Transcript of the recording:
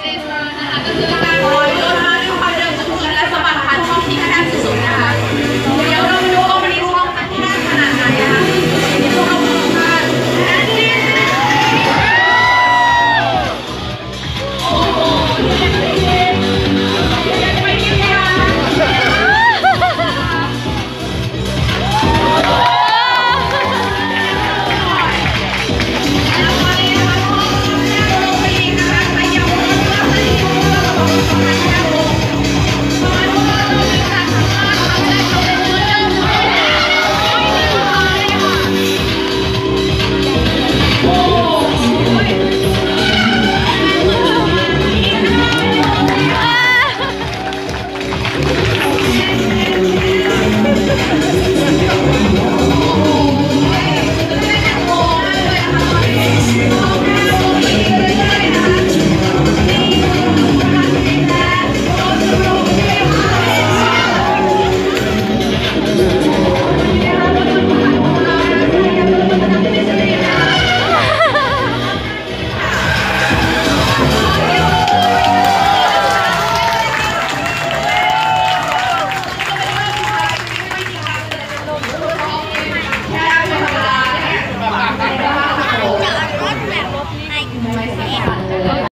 เจนเฟิร์นนะคะก็คือ